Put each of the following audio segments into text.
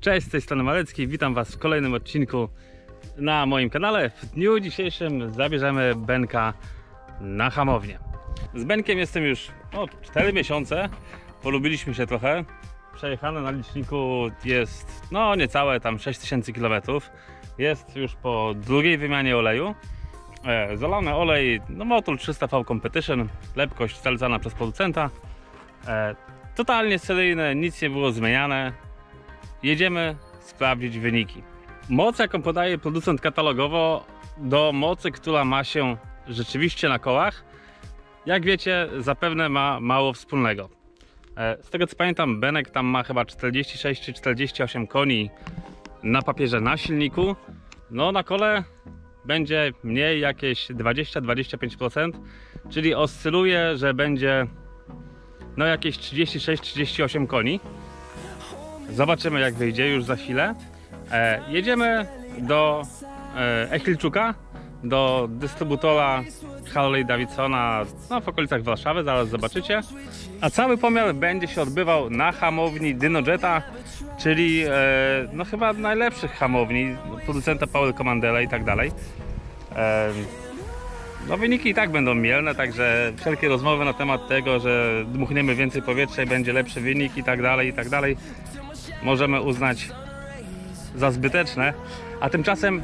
Cześć, z tej strony Malecki, witam Was w kolejnym odcinku na moim kanale. W dniu dzisiejszym zabierzemy Benka na hamownię. Z Benkiem jestem już no, 4 miesiące, polubiliśmy się trochę. Przejechane na liczniku jest no niecałe tam 6000 km. Jest już po drugiej wymianie oleju. E, zalany olej, no Motul 300V Competition, lepkość zalecana przez producenta. E, totalnie seryjne, nic nie było zmieniane. Jedziemy sprawdzić wyniki. Moc, jaką podaje producent katalogowo, do mocy, która ma się rzeczywiście na kołach, jak wiecie, zapewne ma mało wspólnego. E, Z tego co pamiętam, Benek tam ma chyba 46 czy 48 koni na papierze na silniku. No na kole będzie mniej jakieś 20-25%, czyli oscyluje, że będzie no jakieś 36-38 koni. Zobaczymy jak wyjdzie już za chwilę. E, jedziemy do e, Echilczuka, do dystrybutora Harley Davidsona no, w okolicach Warszawy, zaraz zobaczycie. A cały pomiar będzie się odbywał na hamowni Dynojeta, czyli e, no chyba najlepszych hamowni, producenta Power Commandera i tak dalej. E, no wyniki i tak będą mielne, także wszelkie rozmowy na temat tego, że dmuchniemy więcej powietrza i będzie lepszy wynik i tak dalej, i tak dalej, możemy uznać za zbyteczne. A tymczasem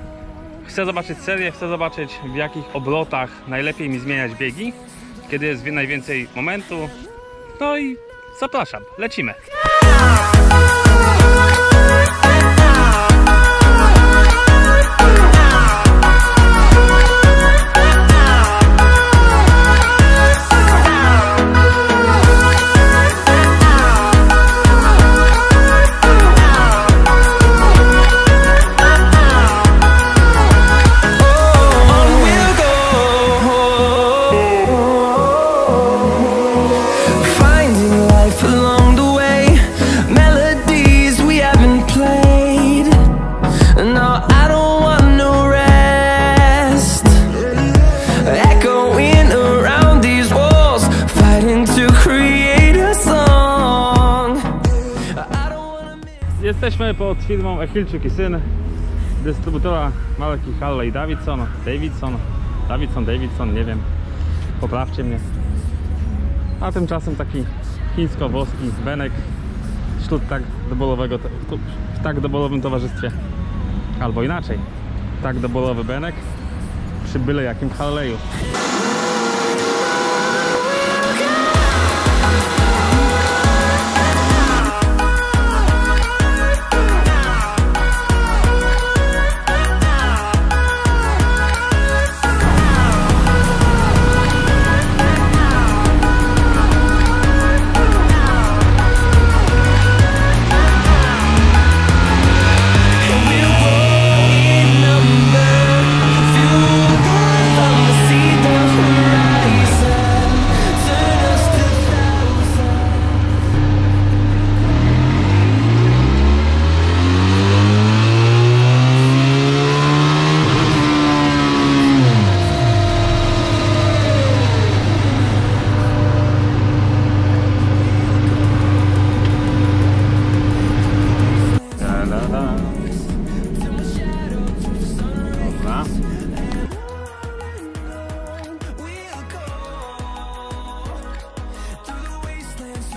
chcę zobaczyć serię, chcę zobaczyć w jakich obrotach najlepiej mi zmieniać biegi, kiedy jest najwięcej momentu. No i zapraszam, lecimy. Jesteśmy pod firmą Echilczuk i Syn, dystrybutora marki Harley Davidson, Davidson, Davidson, Davidson, nie wiem, poprawcie mnie. A tymczasem taki chińsko-włoski Benek wśród tak doborowego, tu- w tak doborowym towarzystwie. Albo inaczej, tak doborowy Benek przy byle jakim Harley'u.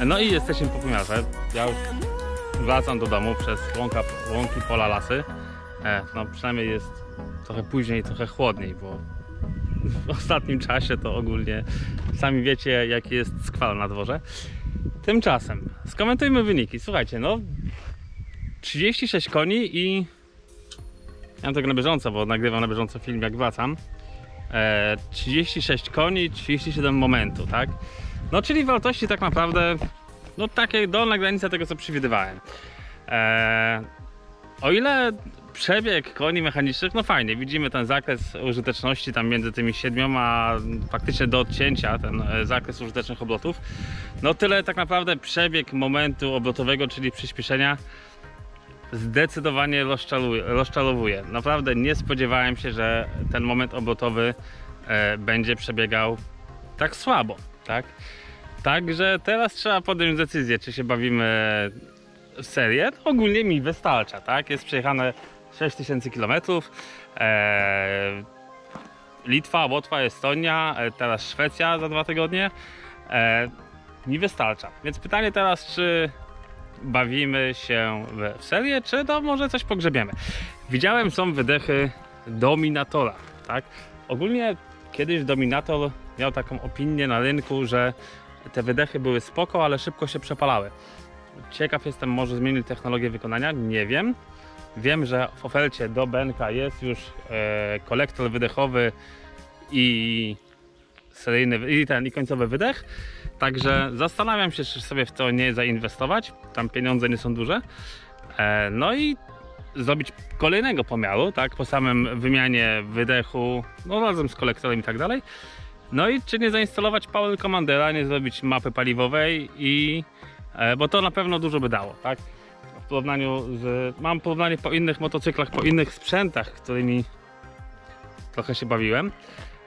No i jesteśmy po pomiarze. Ja już wracam do domu przez łąka, łąki, pola, lasy. E, no przynajmniej jest trochę później, trochę chłodniej, bo w ostatnim czasie to ogólnie sami wiecie jaki jest skwal na dworze. Tymczasem skomentujmy wyniki. Słuchajcie, no 36 koni i ja mam tego na bieżąco, bo nagrywam na bieżąco film jak wracam. E, 36 koni, 37 momentu, tak? No czyli wartości tak naprawdę no takie dolna granica tego co przewidywałem. E, o ile przebieg koni mechanicznych, no fajnie, widzimy ten zakres użyteczności tam między tymi siedmioma, faktycznie do odcięcia, ten e, zakres użytecznych obrotów, no tyle tak naprawdę przebieg momentu obrotowego, czyli przyspieszenia zdecydowanie rozczaruje, rozczarowuje. Naprawdę nie spodziewałem się, że ten moment obrotowy e, będzie przebiegał tak słabo, tak? Także teraz trzeba podjąć decyzję, czy się bawimy serię, to ogólnie mi wystarcza, tak? Jest przejechane 6000 km. Eee, Litwa, Łotwa, Estonia, e, teraz Szwecja za dwa tygodnie. E, mi wystarcza. Więc pytanie teraz, czy bawimy się w, w serię, czy to może coś pogrzebiemy. Widziałem, są wydechy Dominatora, tak? Ogólnie kiedyś Dominator miał taką opinię na rynku, że te wydechy były spoko, ale szybko się przepalały. Ciekaw jestem, może zmienili technologię wykonania, nie wiem. Wiem, że w ofercie do BNK jest już e, kolektor wydechowy i seryjny i ten i końcowy wydech. Także zastanawiam się, czy sobie w to nie zainwestować. Tam pieniądze nie są duże. E, no i zrobić kolejnego pomiaru, tak, po samym wymianie wydechu, no razem z kolektorem i tak dalej. No i czy nie zainstalować Power Commandera, nie zrobić mapy paliwowej i e, bo to na pewno dużo by dało, tak? W porównaniu z mam porównanie po innych motocyklach, po innych sprzętach, którymi trochę się bawiłem.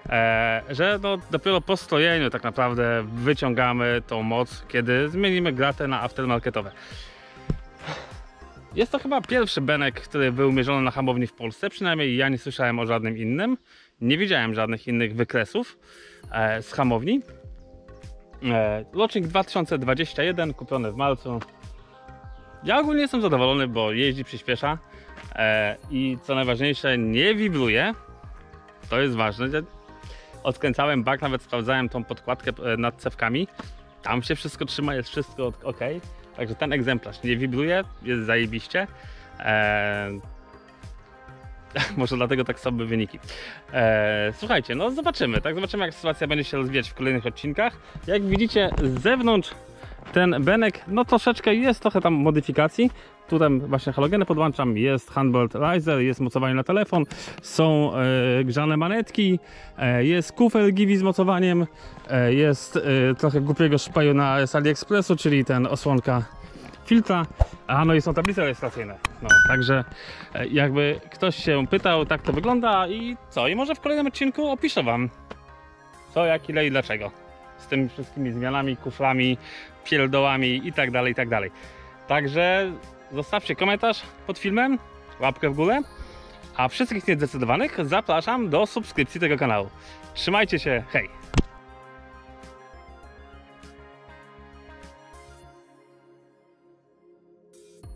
E, że no, dopiero po strojeniu tak naprawdę wyciągamy tą moc, kiedy zmienimy gratę na aftermarketowe. Jest to chyba pierwszy benek, który był mierzony na hamowni w Polsce, przynajmniej ja nie słyszałem o żadnym innym. Nie widziałem żadnych innych wykresów e, z hamowni. E, rocznik 2021, kupiony w marcu. Ja ogólnie jestem zadowolony, bo jeździ, przyspiesza e, i co najważniejsze, nie wibruje. To jest ważne. Odkręcałem bak, nawet sprawdzałem tą podkładkę e, nad cewkami. Tam się wszystko trzyma, jest wszystko ok. Także ten egzemplarz nie wibruje, jest zajebiście. Eee, może dlatego tak słabe wyniki. Eee, słuchajcie, no zobaczymy, tak? Zobaczymy jak sytuacja będzie się rozwijać w kolejnych odcinkach. Jak widzicie z zewnątrz ten benek, no troszeczkę jest trochę tam modyfikacji. Tutaj właśnie halogeny podłączam, jest handbolt riser, jest mocowanie na telefon, są e, grzane manetki, e, jest kufel Givi z mocowaniem, e, jest e, trochę głupiego szpaju na z AliExpressu, czyli ten osłonka filtra, a no i są tablice rejestracyjne. No, także e, jakby ktoś się pytał, tak to wygląda i co? I może w kolejnym odcinku opiszę Wam co, jak, ile i dlaczego. Z tymi wszystkimi zmianami, kuflami, pierdołami i tak dalej, i tak dalej. Także zostawcie komentarz pod filmem, łapkę w górę, a wszystkich niezdecydowanych zapraszam do subskrypcji tego kanału. Trzymajcie się, hej!